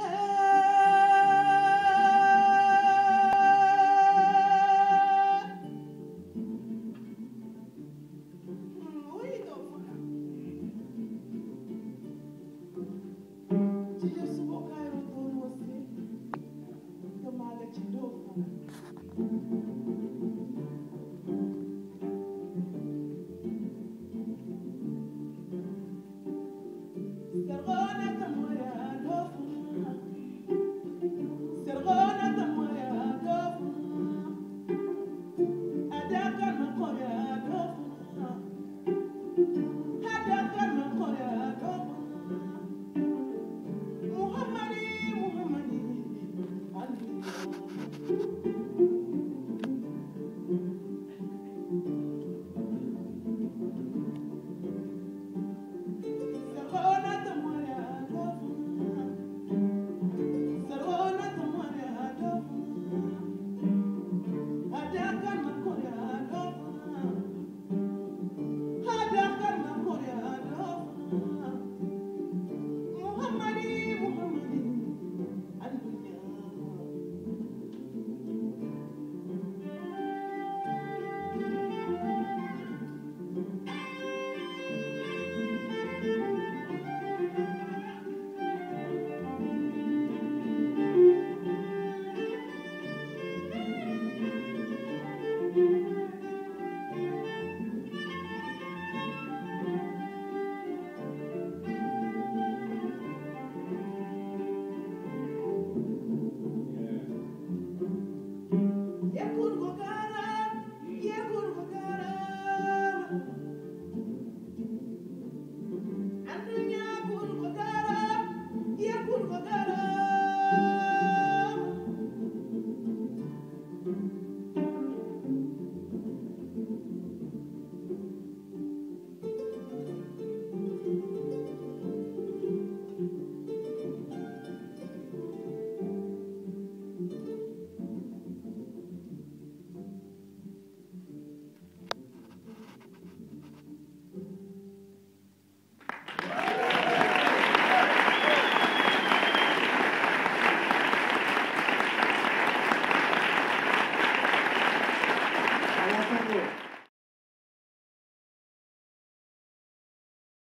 Hey.